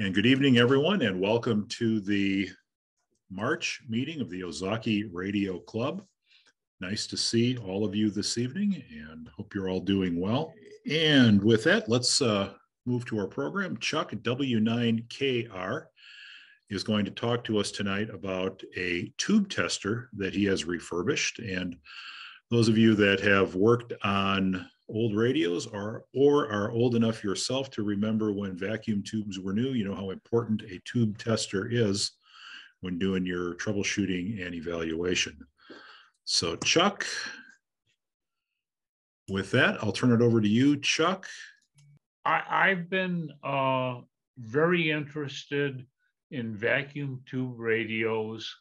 And good evening, everyone, and welcome to the March meeting of the Ozaukee Radio Club. Nice to see all of you this evening and hope you're all doing well. And with that, let's uh, move to our program. Chuck W9KR is going to talk to us tonight about a tube tester that he has refurbished. And those of you that have worked on old radios are or are old enough yourself to remember when vacuum tubes were new, you know how important a tube tester is when doing your troubleshooting and evaluation. So Chuck, with that, I'll turn it over to you, Chuck. I, have been uh, very interested in vacuum tube radios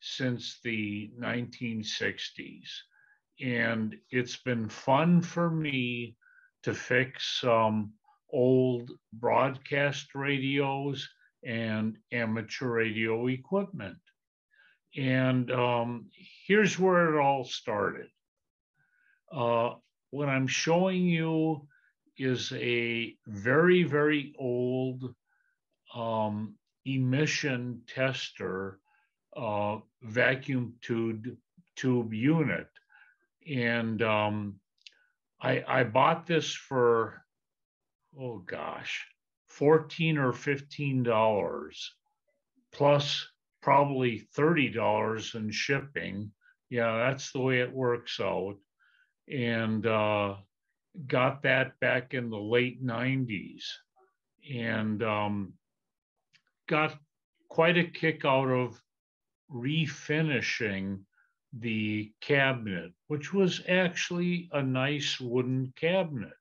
since the 1960s. And it's been fun for me to fix some old broadcast radios and amateur radio equipment. And um, here's where it all started. Uh, what I'm showing you is a very, very old um, emission tester uh, vacuum tube, tube unit. And um, I, I bought this for, oh gosh, 14 or 15 dollars plus probably 30 dollars in shipping. Yeah that's the way it works out. And uh, got that back in the late 90s and um, got quite a kick out of refinishing the cabinet, which was actually a nice wooden cabinet.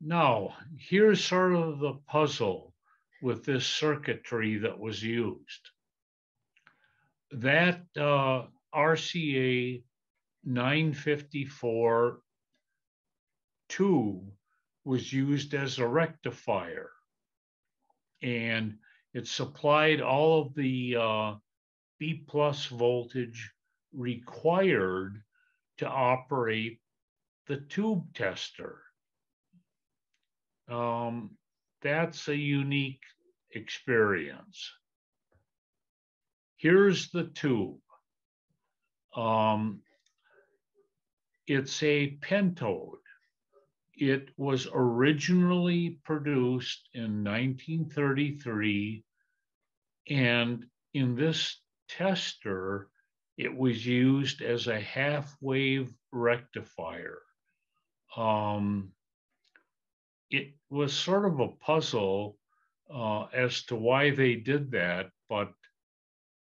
Now, here's sort of the puzzle with this circuitry that was used. That uh, RCA 954 tube was used as a rectifier. And it supplied all of the uh, B plus voltage required to operate the tube tester. Um, that's a unique experience. Here's the tube. Um, it's a pentode. It was originally produced in 1933, and in this tester, it was used as a half wave rectifier. Um, it was sort of a puzzle uh, as to why they did that, but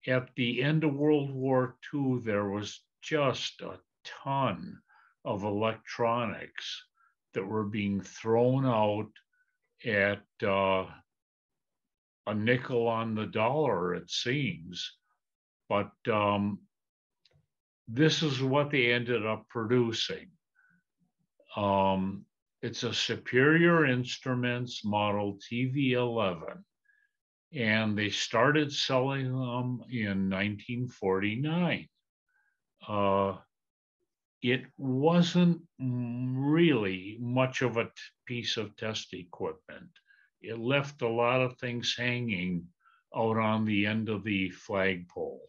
at the end of World War II, there was just a ton of electronics that were being thrown out at uh, a nickel on the dollar, it seems. But um, this is what they ended up producing. Um, it's a Superior Instruments model TV11, and they started selling them in 1949. Uh, it wasn't really much of a piece of test equipment. It left a lot of things hanging out on the end of the flagpole.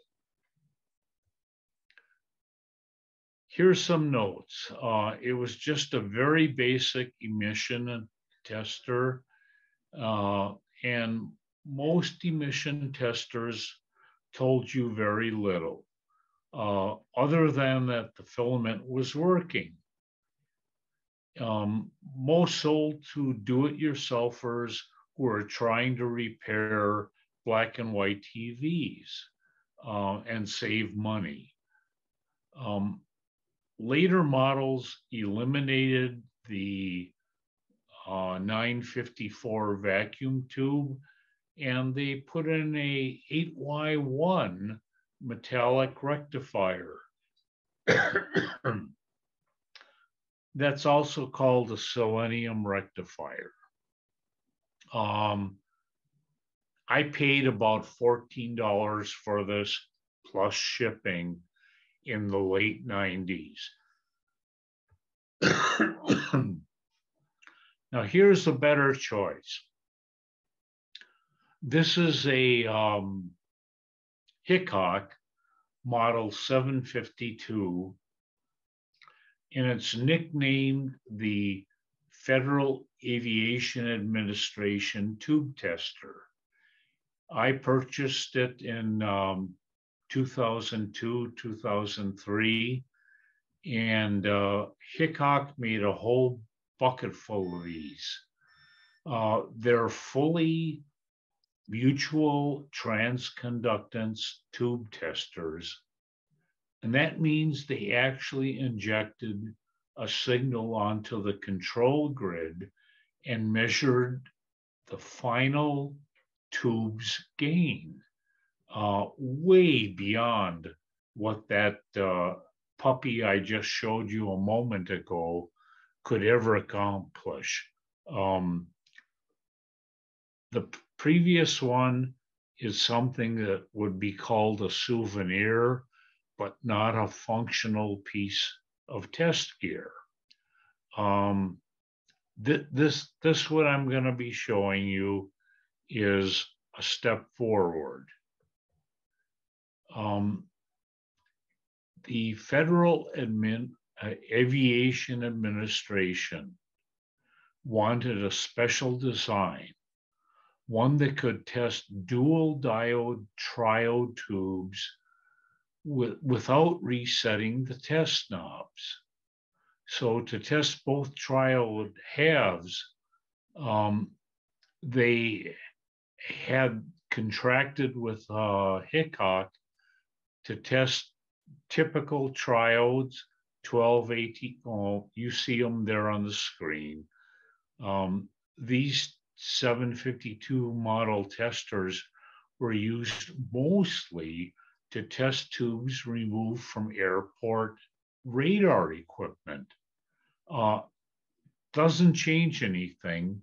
Here's some notes. Uh, it was just a very basic emission tester, uh, and most emission testers told you very little uh, other than that the filament was working. Um, most sold to do-it-yourselfers who are trying to repair black and white TVs uh, and save money. Um, later models eliminated the uh, 954 vacuum tube and they put in a 8Y1 metallic rectifier. That's also called a selenium rectifier. Um, I paid about $14 for this plus shipping in the late 90s. now, here's a better choice this is a um, Hickok Model 752, and it's nicknamed the Federal Aviation Administration Tube Tester. I purchased it in um, 2002, 2003, and uh, Hickok made a whole bucket full of these. Uh, they're fully mutual transconductance tube testers. And that means they actually injected a signal onto the control grid and measured the final tube's gain uh, way beyond what that uh, puppy I just showed you a moment ago could ever accomplish. Um, the previous one is something that would be called a souvenir, but not a functional piece of test gear. Um, th- this this what I'm going to be showing you is a step forward. Um, the Federal Admin, uh, Aviation Administration wanted a special design, one that could test dual diode triode tubes with, without resetting the test knobs. So to test both triode halves, um, they had contracted with uh, Hickok to test typical triodes, 12, 18, oh, you see them there on the screen. Um, these 752 model testers were used mostly to test tubes removed from airport radar equipment. Uh, doesn't change anything.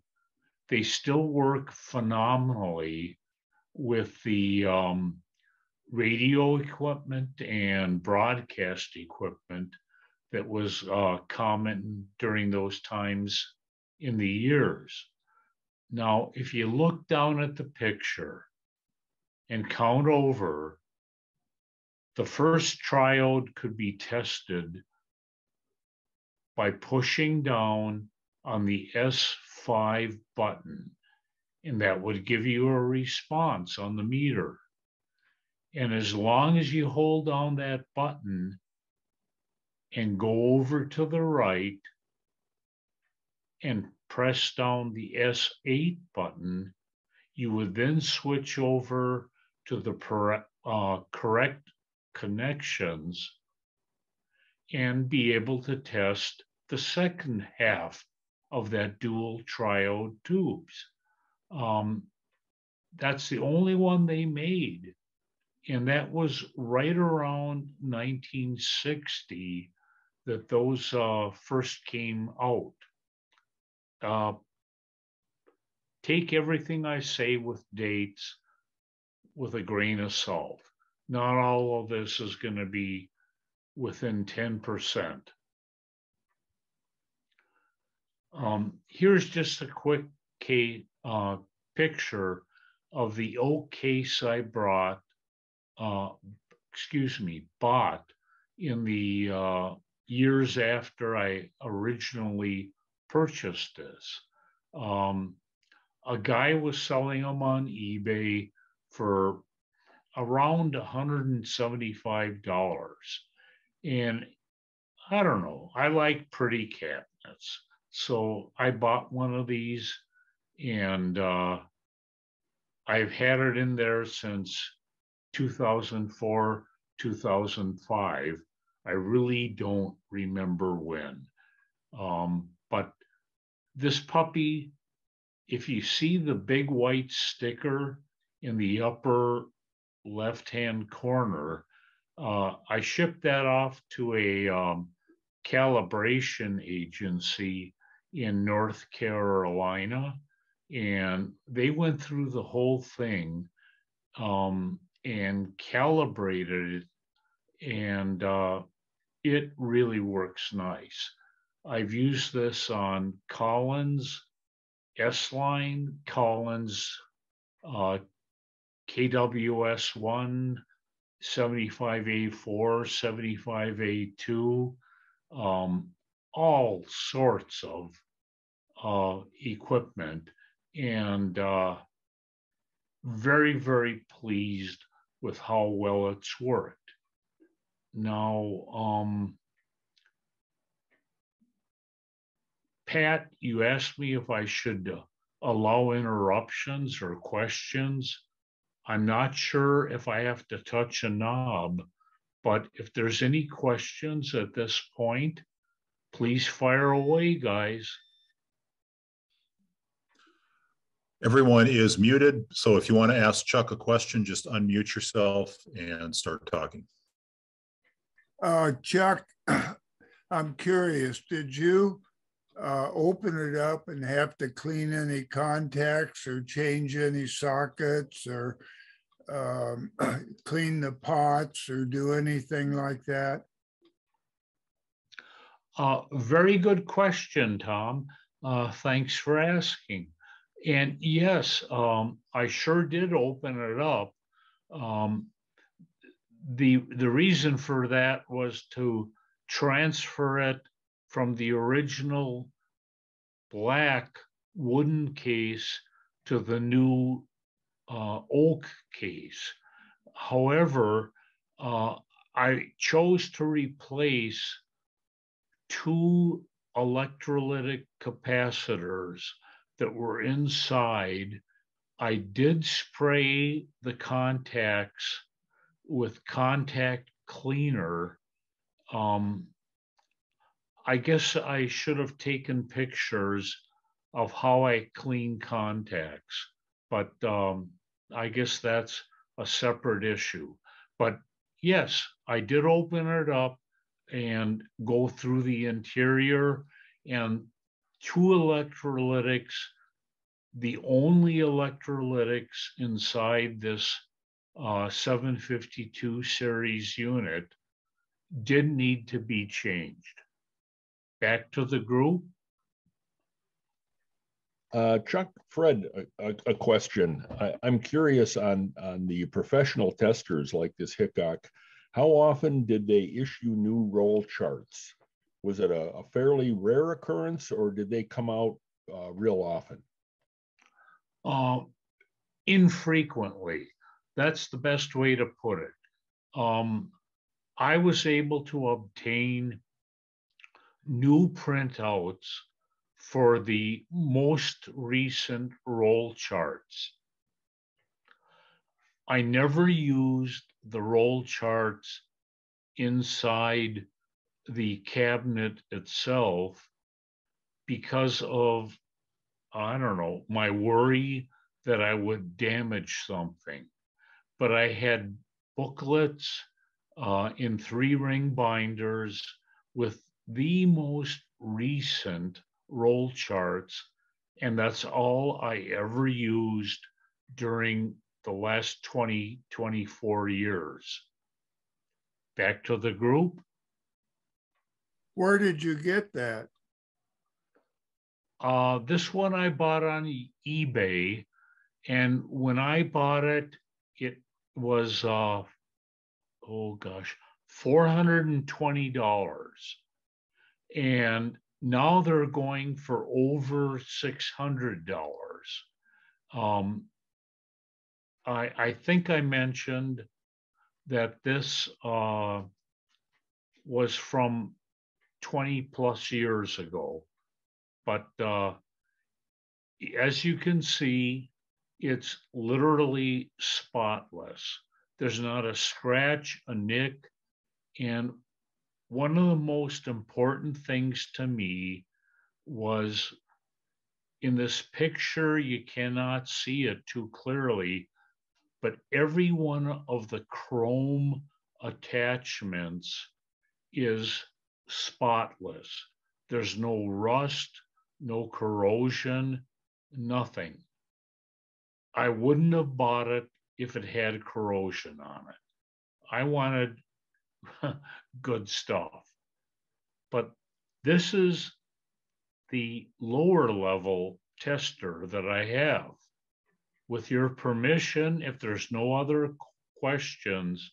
They still work phenomenally with the um, radio equipment and broadcast equipment that was uh, common during those times in the years. Now, if you look down at the picture and count over, the first triode could be tested by pushing down on the S5 button, and that would give you a response on the meter. And as long as you hold down that button and go over to the right and press down the S8 button, you would then switch over to the uh, correct connections and be able to test the second half of that dual triode tubes. Um, that's the only one they made and that was right around 1960 that those uh, first came out. Uh, take everything I say with dates with a grain of salt. Not all of this is going to be within 10%. Um, here's just a quick uh, picture of the oak case I brought uh, excuse me, bought in the uh, years after I originally purchased this. Um, a guy was selling them on eBay for around $175. And I don't know, I like pretty cabinets. So I bought one of these and uh, I've had it in there since 2004, 2005. I really don't remember when. Um, but this puppy, if you see the big white sticker in the upper left hand corner, uh, I shipped that off to a um, calibration agency in North Carolina, and they went through the whole thing. Um, and calibrated it, and uh, it really works nice. I've used this on Collins, S line, Collins, uh, KWS 1, 75A4, 75A2, um, all sorts of uh, equipment, and uh, very, very pleased with how well it's worked. Now, um, Pat, you asked me if I should uh, allow interruptions or questions. I'm not sure if I have to touch a knob, but if there's any questions at this point, please fire away, guys. Everyone is muted. So if you want to ask Chuck a question, just unmute yourself and start talking. Uh, Chuck, I'm curious, did you uh, open it up and have to clean any contacts or change any sockets or um, clean the pots or do anything like that? Uh, very good question, Tom. Uh, thanks for asking. And yes, um, I sure did open it up. Um, the the reason for that was to transfer it from the original black wooden case to the new uh, oak case. However, uh, I chose to replace two electrolytic capacitors that were inside. I did spray the contacts with contact cleaner. Um, I guess I should have taken pictures of how I clean contacts, but um, I guess that's a separate issue. But yes, I did open it up and go through the interior and two electrolytics, the only electrolytics inside this uh, 752 series unit did need to be changed. Back to the group. Uh, Chuck, Fred, a, a question. I, am curious on, on the professional testers like this Hickok. How often did they issue new roll charts? Was it a, a fairly rare occurrence or did they come out uh, real often? Uh, infrequently. That's the best way to put it. Um, I was able to obtain new printouts for the most recent roll charts. I never used the roll charts inside the cabinet itself because of, I don't know, my worry that I would damage something. But I had booklets uh, in three ring binders with the most recent roll charts, and that's all I ever used during the last 20, 24 years. Back to the group. Where did you get that? Uh, this one I bought on eBay, and when I bought it, it was uh, oh gosh, four hundred and now they're going for over six hundred dollars. Um, I, I think I mentioned that this uh, was from 20 plus years ago. But uh, as you can see, it's literally spotless. There's not a scratch, a nick. And one of the most important things to me was in this picture, you cannot see it too clearly, but every one of the chrome attachments is spotless. There's no rust, no corrosion, nothing. I wouldn't have bought it if it had corrosion on it. I wanted good stuff. But this is the lower level tester that I have. with your permission, if there's no other questions,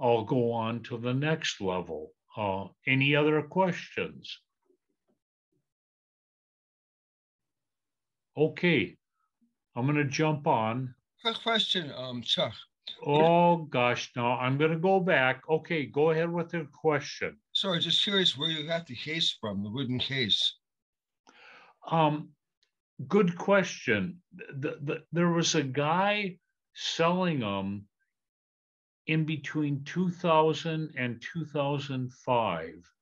I'll go on to the next level. Uh, any other questions? Okay, I'm gonna jump on. Quick question, um, Chuck. Oh, gosh, no, I'm gonna go back. Okay, go ahead with the question. Sorry, just curious where you got the case from, the wooden case. Um, good question. The, the, there was a guy selling them in between 2000 and 2005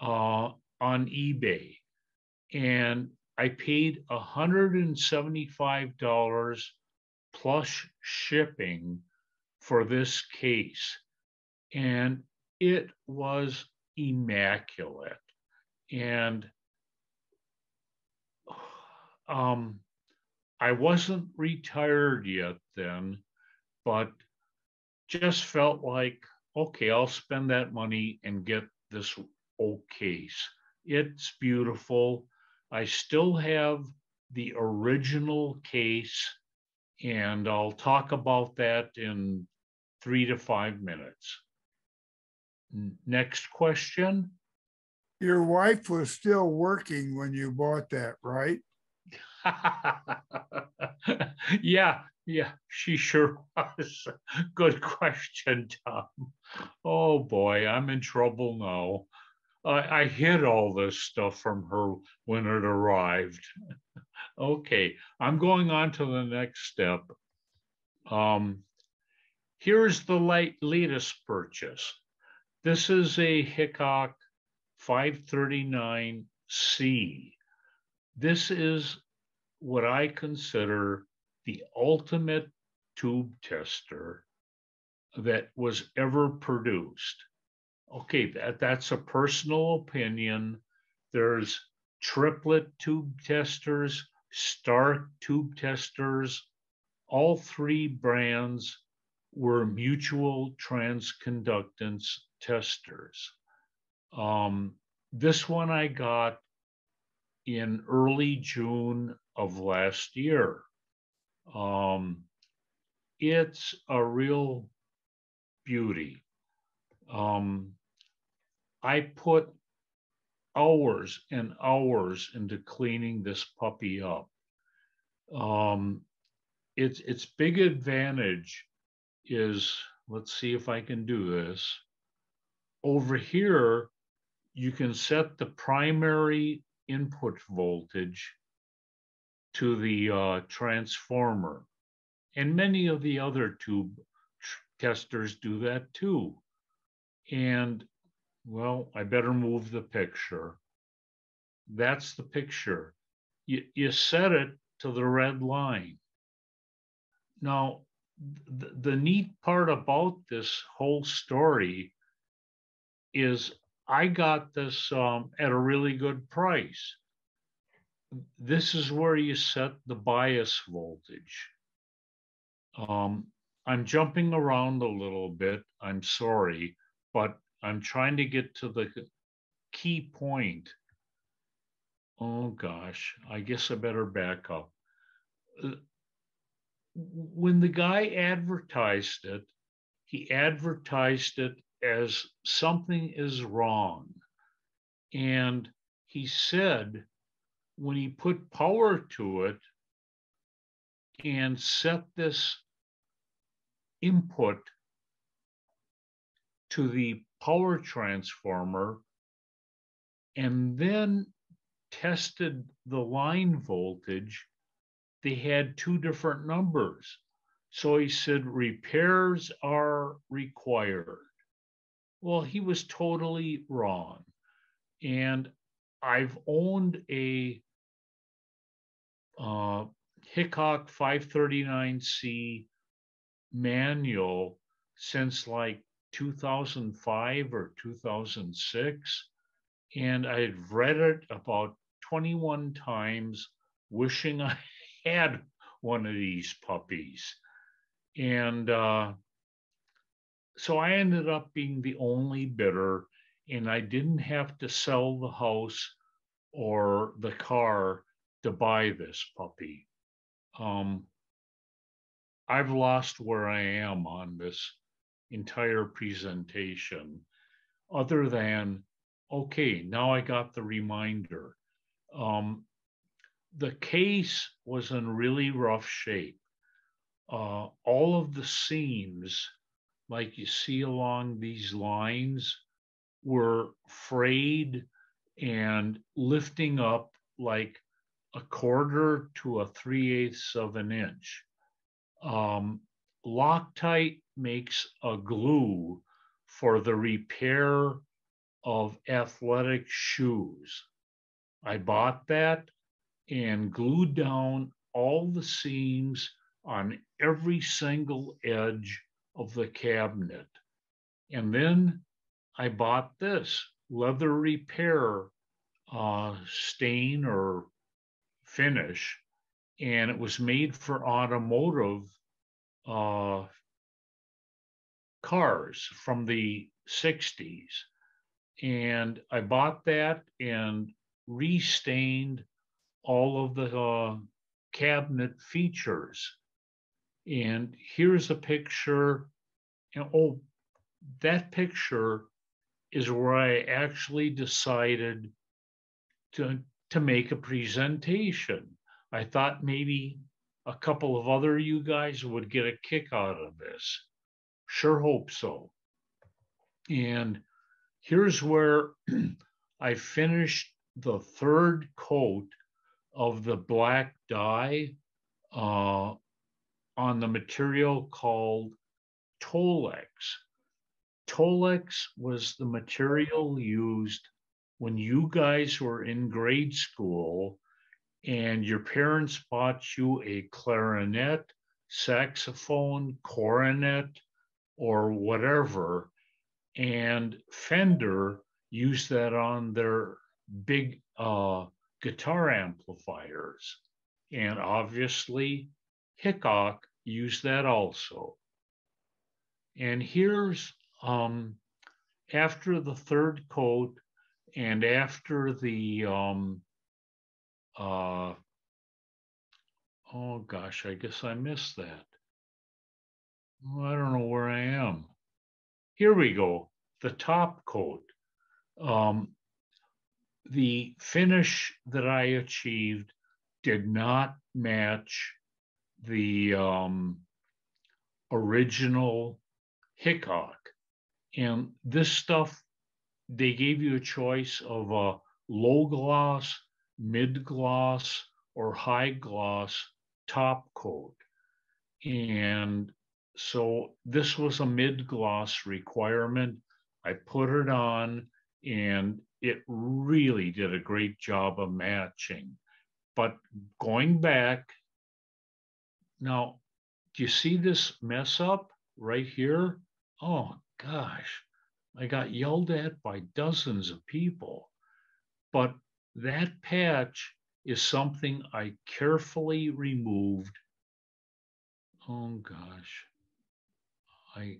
uh, on eBay. And I paid $175 plus shipping for this case. And it was immaculate. And um, I wasn't retired yet then, but just felt like, okay, I'll spend that money and get this old case. It's beautiful. I still have the original case, and I'll talk about that in three to five minutes. Next question. Your wife was still working when you bought that, right? yeah, yeah, she sure was. Good question, Tom. Oh boy, I'm in trouble now. I, I hid all this stuff from her when it arrived. okay, I'm going on to the next step. Um, here's the late, latest purchase. This is a Hickok 539C. This is what I consider the ultimate tube tester that was ever produced. Okay, that, that's a personal opinion. There's Triplett tube testers, Stark tube testers. All three brands were mutual transconductance testers. Um, this one I got in early June of last year. Um, it's a real beauty. Um, I put hours and hours into cleaning this puppy up. Um, its its big advantage is let's see if I can do this. Over here, you can set the primary input voltage to the uh, transformer. And many of the other tube testers do that too. And well, I better move the picture. That's the picture. You, you set it to the red line. Now, the, the neat part about this whole story is I got this um, at a really good price this is where you set the bias voltage. Um, I'm jumping around a little bit. I'm sorry, but I'm trying to get to the key point. Oh gosh, I guess I better back up. Uh, when the guy advertised it, he advertised it as something is wrong. And he said when he put power to it and set this input to the power transformer and then tested the line voltage, they had two different numbers. So he said repairs are required. Well, he was totally wrong. And I've owned a uh, Hickok 539C manual since like 2005 or 2006. And I had read it about 21 times, wishing I had one of these puppies. And uh, so I ended up being the only bidder, and I didn't have to sell the house or the car to buy this puppy. Um, I've lost where I am on this entire presentation, other than, okay, now I got the reminder. Um, the case was in really rough shape. Uh, all of the seams, like you see along these lines, were frayed and lifting up like a quarter to a three eighths of an inch. Um, Loctite makes a glue for the repair of athletic shoes. I bought that and glued down all the seams on every single edge of the cabinet. And then I bought this leather repair uh, stain or finish, and it was made for automotive uh, cars from the 60s. And I bought that and restained all of the uh, cabinet features. And here's a picture. And, oh, that picture is where I actually decided to, to make a presentation. I thought maybe a couple of other you guys would get a kick out of this. Sure hope so. And here's where I finished the third coat of the black dye uh, on the material called Tolex. Tolex was the material used when you guys were in grade school and your parents bought you a clarinet, saxophone, cornet, or whatever, and Fender used that on their big uh, guitar amplifiers. And obviously, Hickok used that also. And here's um, after the third coat and after the um, uh, oh gosh, I guess I missed that. I don't know where I am. Here we go. The top coat. Um, the finish that I achieved did not match the um, original Hickok. And this stuff, they gave you a choice of a low gloss, mid gloss, or high gloss top coat. And so this was a mid gloss requirement. I put it on and it really did a great job of matching. But going back, now, do you see this mess up right here? Oh gosh, I got yelled at by dozens of people. But that patch is something I carefully removed. Oh gosh, I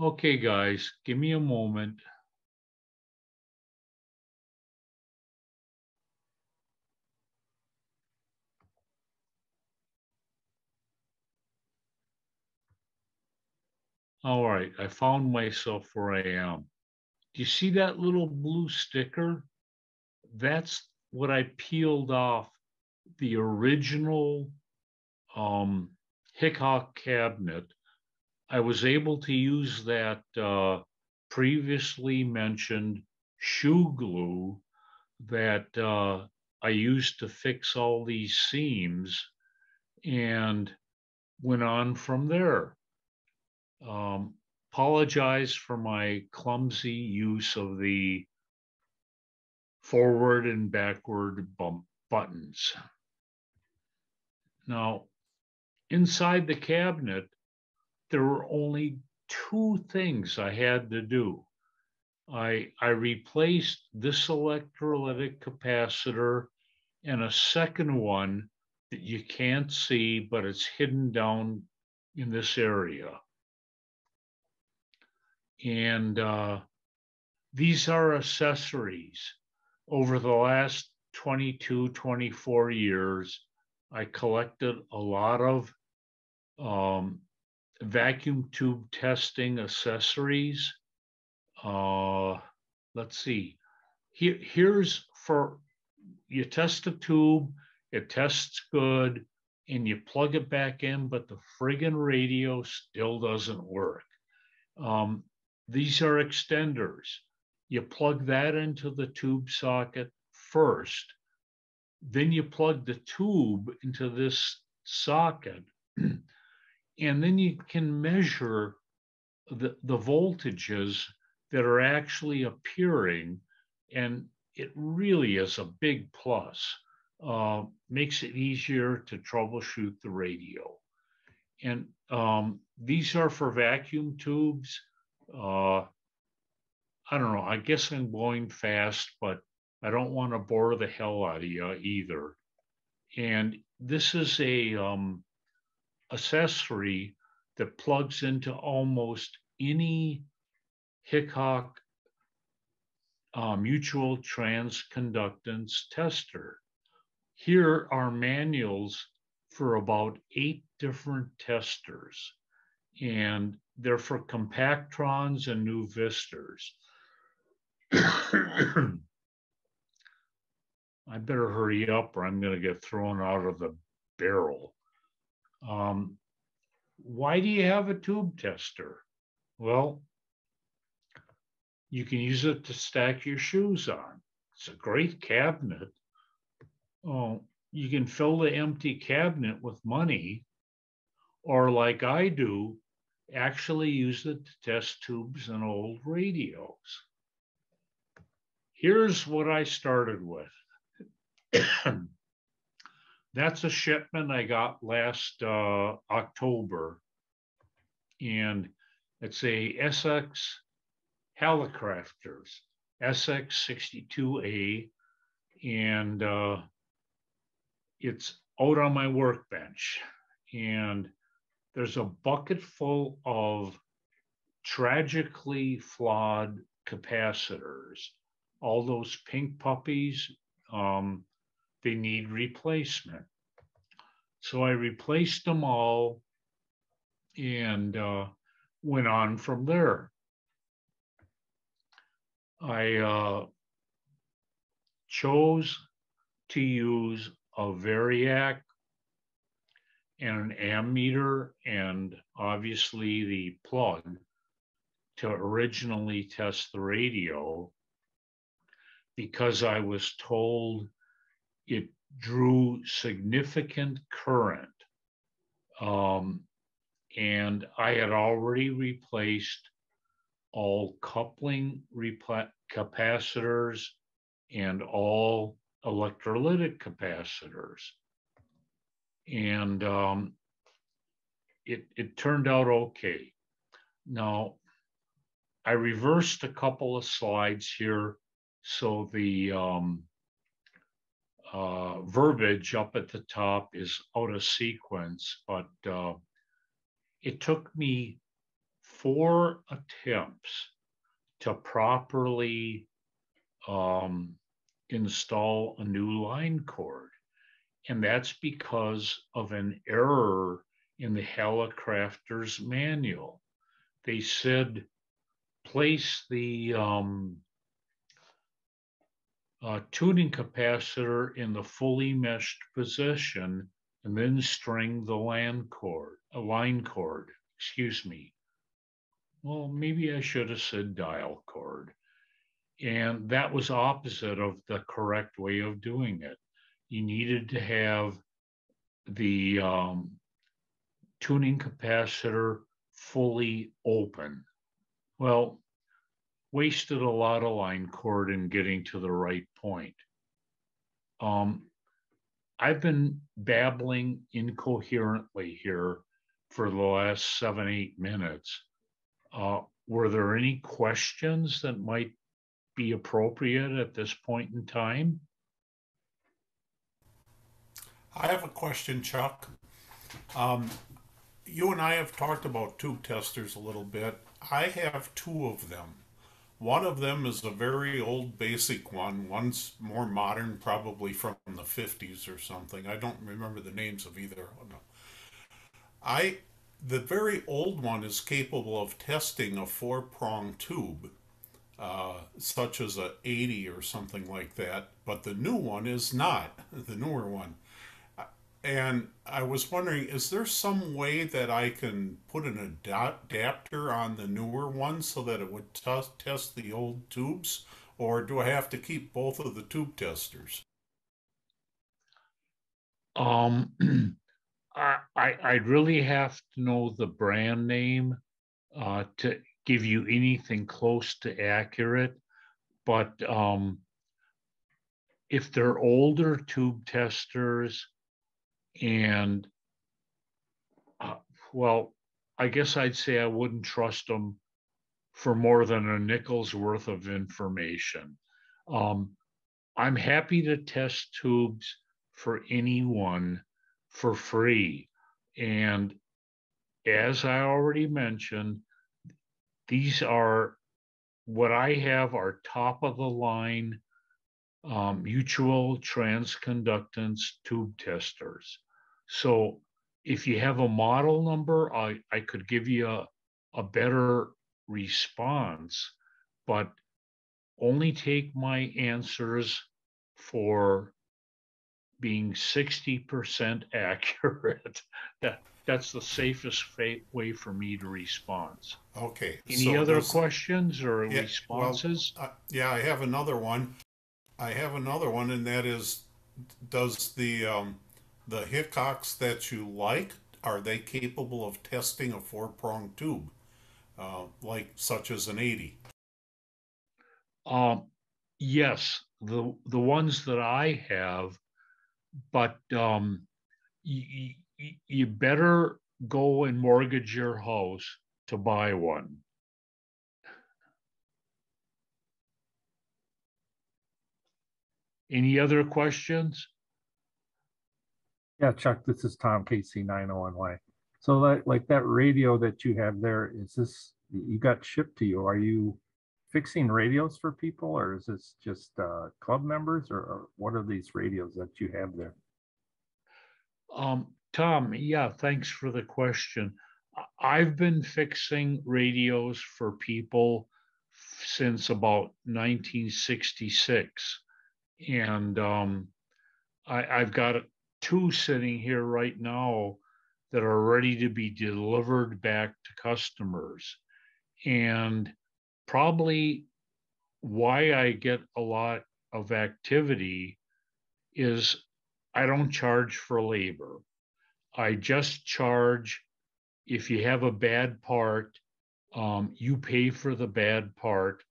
Okay, guys, give me a moment. All right, I found myself where I am. Do you see that little blue sticker? That's what I peeled off the original um, Hickok cabinet I was able to use that uh, previously mentioned shoe glue that uh, I used to fix all these seams and went on from there. Um, apologize for my clumsy use of the forward and backward bump buttons. Now, inside the cabinet, there were only two things I had to do. I, I replaced this electrolytic capacitor and a second one that you can't see, but it's hidden down in this area. And uh, these are accessories. over the last 22, 24 years, I collected a lot of um, vacuum tube testing accessories. Uh, let's see. Here, here's for you test a tube, it tests good, and you plug it back in, but the friggin' radio still doesn't work. Um, these are extenders. You plug that into the tube socket first, then you plug the tube into this socket, and then you can measure the, the voltages that are actually appearing. And it really is a big plus. Uh, makes it easier to troubleshoot the radio. And um, these are for vacuum tubes. Uh, I don't know. I guess I'm going fast, but I don't want to bore the hell out of you either. And this is a um, accessory that plugs into almost any Hickok uh, mutual transconductance tester. Here are manuals for about eight different testers, and they're for compactrons and NuVistors. I better hurry up or I'm going to get thrown out of the barrel. Um, why do you have a tube tester? Well, you can use it to stack your shoes on. It's a great cabinet. Oh, you can fill the empty cabinet with money, or like I do, actually use it to test tubes and old radios. Here's what I started with. That's a shipment I got last uh, October. And it's a Essex Hallicrafters, SX62A. And uh, it's out on my workbench. And there's a bucket full of tragically flawed capacitors. All those pink puppies, um, they need replacement. So I replaced them all and uh, went on from there. I uh, chose to use a Variac and an ammeter and obviously the plug to originally test the radio because I was told it drew significant current. Um, and I had already replaced all coupling capacitors and all electrolytic capacitors. And um, it, it turned out okay. Now, I reversed a couple of slides here so the um, uh, verbiage up at the top is out of sequence, but uh, it took me four attempts to properly um, install a new line cord. And that's because of an error in the Hallicrafters manual. They said place the um, uh, tuning capacitor in the fully meshed position and then string the land cord, a line cord, excuse me. Well, maybe I should have said dial cord. And that was opposite of the correct way of doing it. You needed to have the um, tuning capacitor fully open. Well, wasted a lot of line cord in getting to the right point. Um, I've been babbling incoherently here for the last seven, eight minutes. Uh, were there any questions that might be appropriate at this point in time? I have a question, Chuck. Um, you and I have talked about tube testers a little bit. I have two of them. One of them is a very old basic one. One's more modern, probably from the 50s or something. I don't remember the names of either. I the very old one is capable of testing a four-prong tube, uh, such as a 80 or something like that, but the new one is not, the newer one. And I was wondering, is there some way that I can put an adapter on the newer one so that it would t- test the old tubes? Or do I have to keep both of the tube testers? Um, I, I I'd really have to know the brand name uh, to give you anything close to accurate. But um, if they're older tube testers, and uh, well, I guess I'd say I wouldn't trust them for more than a nickel's worth of information. Um, I'm happy to test tubes for anyone for free. And as I already mentioned, these are what I have are top of the line um, mutual transconductance tube testers. So if you have a model number, I, I could give you a, a better response, but only take my answers for being 60% accurate. that that's the safest way for me to respond. Okay. Any so other questions or yeah, responses? Well, uh, yeah, I have another one. I have another one, and that is, does the um, the Hickoks that you like are they capable of testing a four prong tube, uh, like such as an eighty? Um, yes, the the ones that I have, but um, you, you better go and mortgage your house to buy one. Any other questions? Yeah, Chuck, this is Tom Casey 901Y. So like, like that radio that you have there, is this, you got shipped to you. Are you fixing radios for people or is this just uh, club members or, or what are these radios that you have there? Um, Tom, yeah, thanks for the question. I've been fixing radios for people since about 1966 and um, I, I've got two sitting here right now that are ready to be delivered back to customers. And probably why I get a lot of activity is I don't charge for labor. I just charge if you have a bad part, um, you pay for the bad part,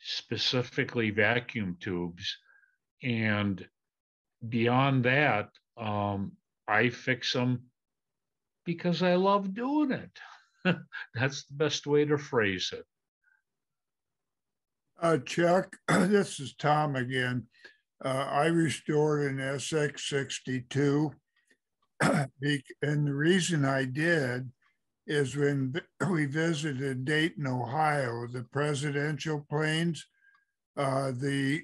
specifically vacuum tubes, and beyond that, um, I fix them because I love doing it. That's the best way to phrase it. Uh, Chuck, this is Tom again. Uh, I restored an SX62. and the reason I did is when we visited Dayton, Ohio, the presidential planes, uh, the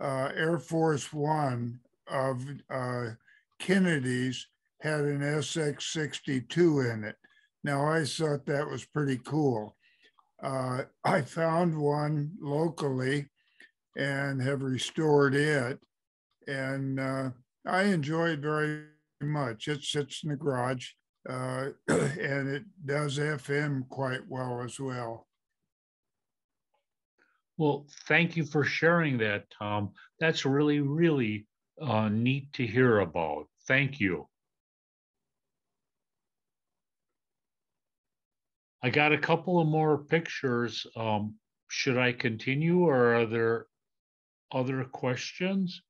uh, Air Force One of uh, Kennedy's had an SX 62 in it. Now, I thought that was pretty cool. Uh, I found one locally and have restored it. And uh, I enjoy it very much. It sits in the garage uh, and it does FM quite well as well. Well, thank you for sharing that, Tom. That's really, really uh, neat to hear about. Thank you. I got a couple of more pictures. Um, should I continue or are there other questions?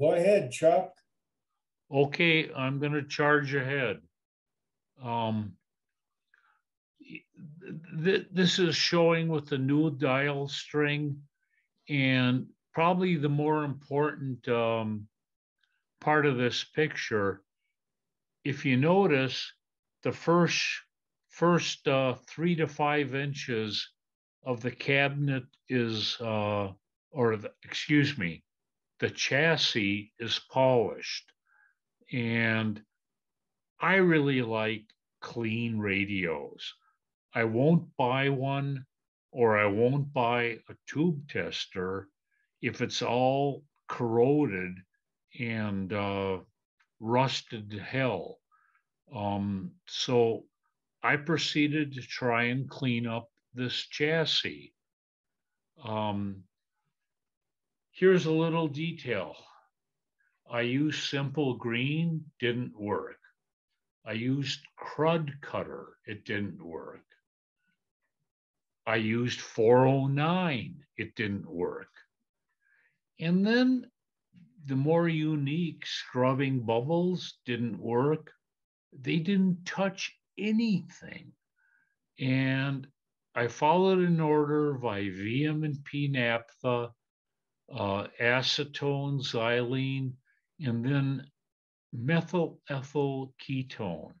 Go ahead, Chuck. Okay, I'm going to charge ahead. Um, th this is showing with the new dial string and probably the more important um, part of this picture, if you notice, the first first uh, three to five inches of the cabinet is, uh, or the, excuse me, the chassis is polished. And I really like clean radios. I won't buy one or I won't buy a tube tester if it's all corroded and uh, rusted to hell. Um, so I proceeded to try and clean up this chassis. Um, here's a little detail. I used simple green, didn't work. I used crud cutter, it didn't work. I used 409, it didn't work. And then the more unique scrubbing bubbles didn't work. They didn't touch anything. And I followed an order by VM&P naphtha, uh, acetone, xylene, and then methyl ethyl ketone.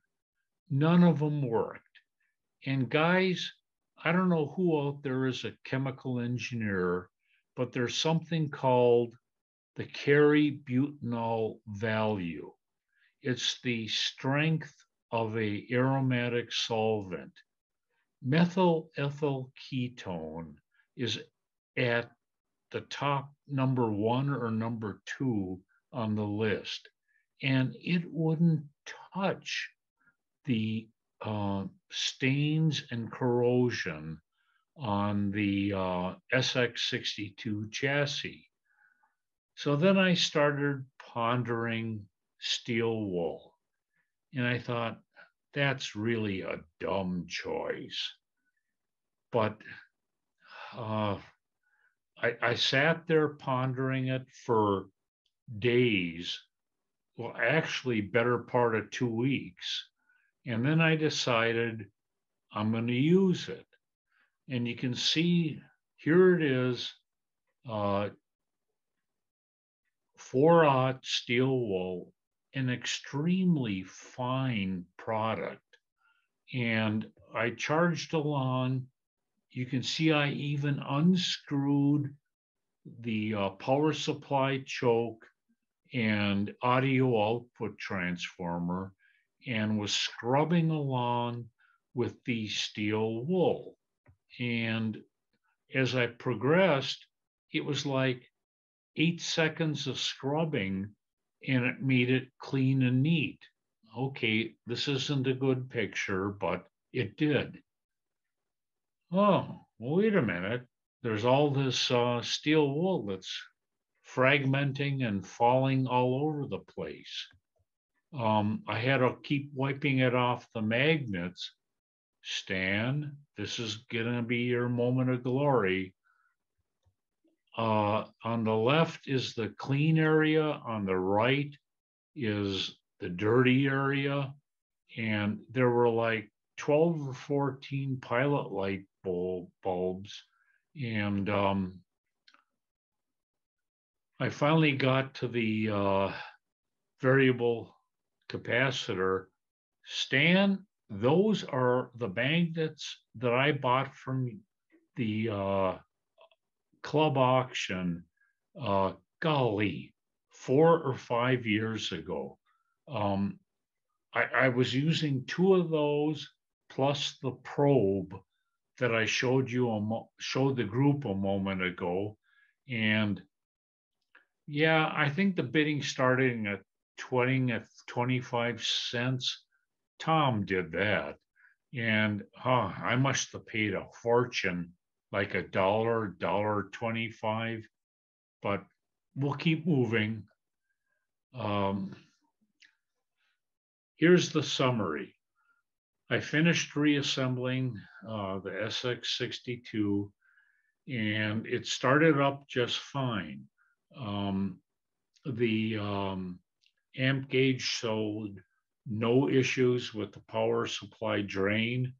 None of them worked. And guys, I don't know who out there is a chemical engineer, but there's something called the Kauri butanol value. It's the strength of a aromatic solvent. Methyl ethyl ketone is at the top number one or number two on the list, and it wouldn't touch the uh, stains and corrosion on the uh, SX62 chassis. So then I started pondering steel wool. And I thought, that's really a dumb choice. But uh, I, I sat there pondering it for days, well, actually, better part of two weeks. And then I decided I'm going to use it. And you can see here it is, uh, four-aught steel wool an extremely fine product. And I charged along. You can see I even unscrewed the uh, power supply choke and audio output transformer and was scrubbing along with the steel wool. And as I progressed, it was like eight seconds of scrubbing and it made it clean and neat. Okay, this isn't a good picture, but it did. Oh, wait a minute. There's all this uh, steel wool that's fragmenting and falling all over the place. Um, I had to keep wiping it off the magnets. Stan, this is going to be your moment of glory. Uh, on the left is the clean area, on the right is the dirty area. And there were like 12 or 14 pilot light bulb, bulbs. And um, I finally got to the uh, variable capacitor. Stan, those are the magnets that I bought from the uh, club auction, uh, golly, four or five years ago. Um, I, I was using two of those plus the probe that I showed you a mo- showed the group a moment ago, and yeah, I think the bidding starting at 20 at 25 cents. Tom did that, and I must have paid a fortune like a dollar, dollar twenty-five, but we'll keep moving. Um, here's the summary. I finished reassembling uh, the SX62 and it started up just fine. Um, the um, amp gauge showed no issues with the power supply drain.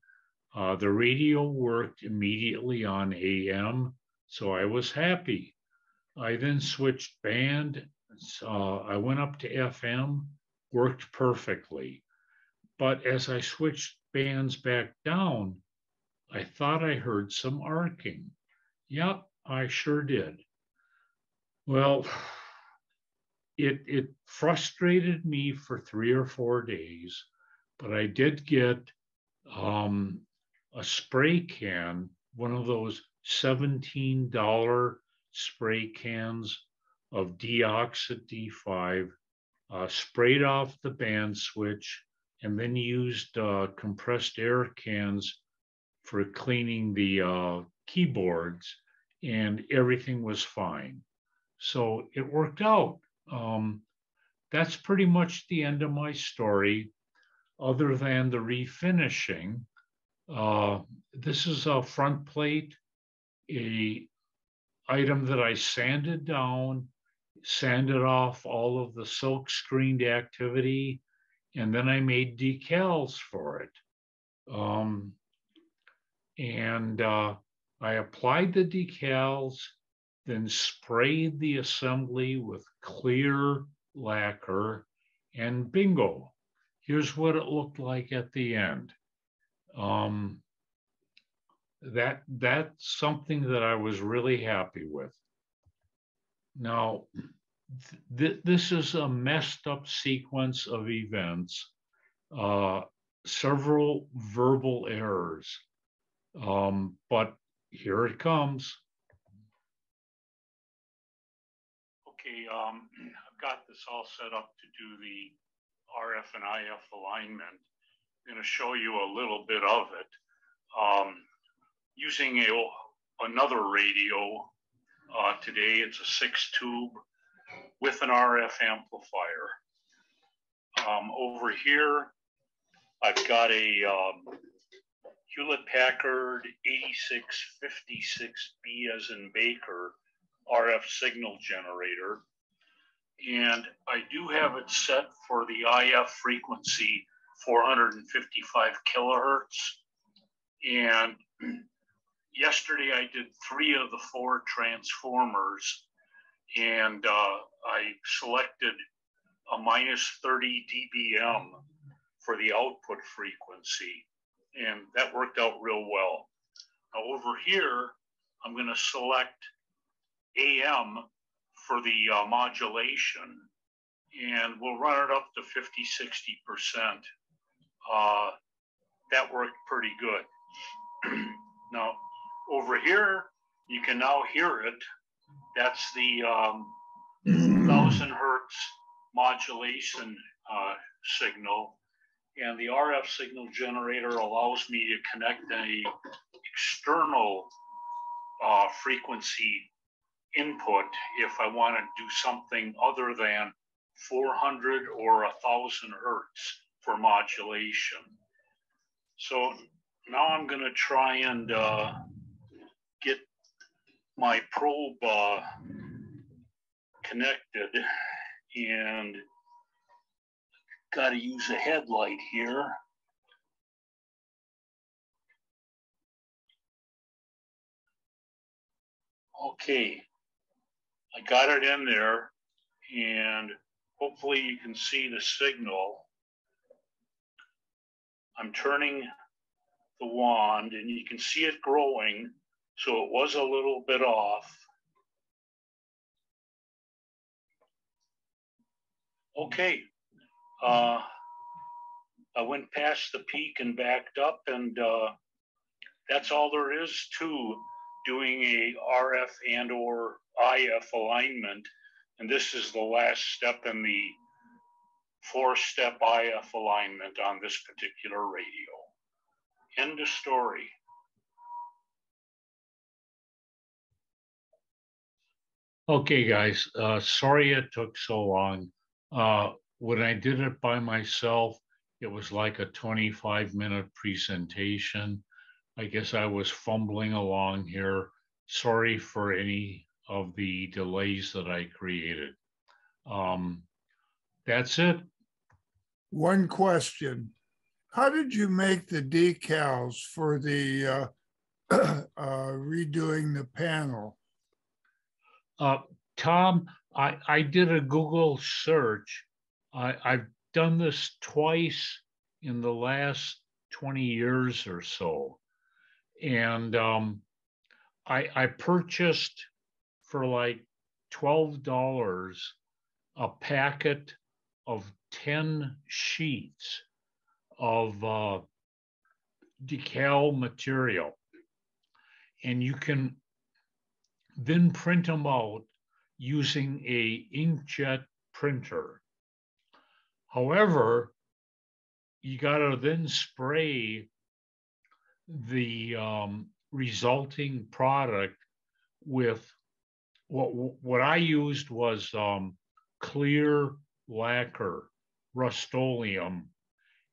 Uh, the radio worked immediately on AM, so I was happy. I then switched band. Uh, I went up to FM, worked perfectly. but as I switched bands back down, I thought I heard some arcing. Yep, I sure did. Well, it it frustrated me for three or four days, but I did get um, a spray can, one of those $17 spray cans of Deoxit D5, uh, sprayed off the band switch, and then used uh, compressed air cans for cleaning the uh, keyboards, and everything was fine. So it worked out. Um, that's pretty much the end of my story, other than the refinishing. Uh, this is a front plate, a item that I sanded down, sanded off all of the silk screened activity, and then I made decals for it. Um, and uh, I applied the decals, then sprayed the assembly with clear lacquer, and bingo, here's what it looked like at the end. Um, that that's something that I was really happy with. Now, th- this is a messed up sequence of events, uh, several verbal errors, um, but here it comes. Um, I've got this all set up to do the RF and IF alignment. I'm going to show you a little bit of it. Um, using a, another radio uh, today, it's a six tube with an RF amplifier. Um, over here, I've got a um, Hewlett Packard 8656B as in Baker RF signal generator. And I do have it set for the IF frequency 455 kilohertz. And yesterday I did three of the four transformers and uh, I selected a minus 30 dBm for the output frequency. And that worked out real well. Now over here, I'm going to select AM for the uh, modulation and we'll run it up to 50, 60%. Uh, that worked pretty good. now, over here, you can now hear it. That's the um, 1000 hertz modulation uh, signal. And the RF signal generator allows me to connect a external uh, frequency input if I want to do something other than 400 or 1000 hertz for modulation. So now I'm going to try and uh, get my probe uh, connected and got to use a headlight here. Okay, I got it in there and hopefully you can see the signal. I'm turning the wand and you can see it growing. So it was a little bit off. Okay. Uh, I went past the peak and backed up and uh, that's all there is to doing a RF and or IF alignment. And this is the last step in the four step IF alignment on this particular radio. End of story. Okay, guys, uh, sorry it took so long. Uh, when I did it by myself, it was like a 25 minute presentation. I guess I was fumbling along here. Sorry for any of the delays that I created. Um, that's it. One question. How did you make the decals for the uh, uh, redoing the panel? Uh, Tom, I, I did a Google search. I, I've done this twice in the last 20 years or so. And um, I, I purchased for like $12 a packet of 10 sheets of uh, decal material. And you can then print them out using a inkjet printer. However, you got to then spray the um, resulting product with what what I used was um, clear lacquer, rust-oleum,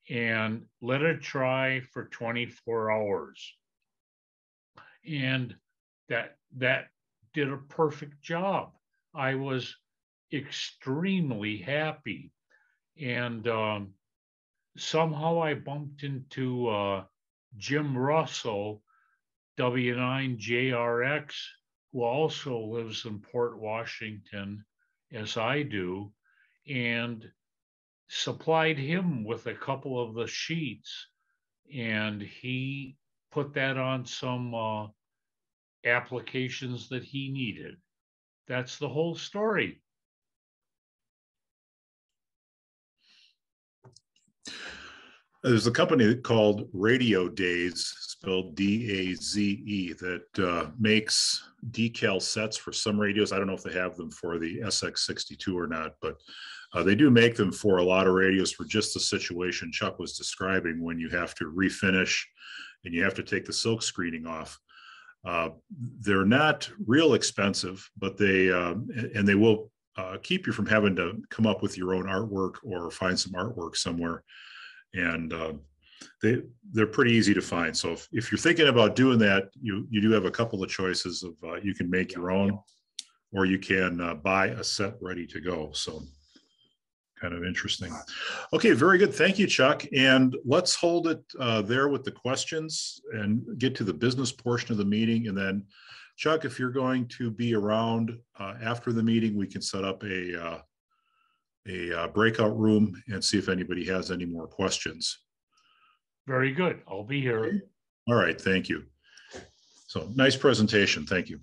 and let it dry for 24 hours. And that that did a perfect job. I was extremely happy, and um, somehow I bumped into uh, Jim Russell, W9JRX, who also lives in Port Washington, as I do, and supplied him with a couple of the sheets. And he put that on some uh, applications that he needed. That's the whole story. There's a company called Radio Daze, spelled D A Z E, that uh, makes decal sets for some radios. I don't know if they have them for the SX62 or not, but uh, they do make them for a lot of radios for just the situation Chuck was describing when you have to refinish and you have to take the silk screening off. Uh, they're not real expensive, but they um, and they will uh, keep you from having to come up with your own artwork or find some artwork somewhere and uh, they they're pretty easy to find. So if, if you're thinking about doing that, you you do have a couple of choices of uh, you can make your own, or you can uh, buy a set ready to go. So kind of interesting. Okay, very good. Thank you, Chuck. And let's hold it uh, there with the questions and get to the business portion of the meeting. And then, Chuck, if you're going to be around uh, after the meeting, we can set up a uh, a uh, breakout room and see if anybody has any more questions. Very good. I'll be here. All right, thank you. So nice presentation. Thank you.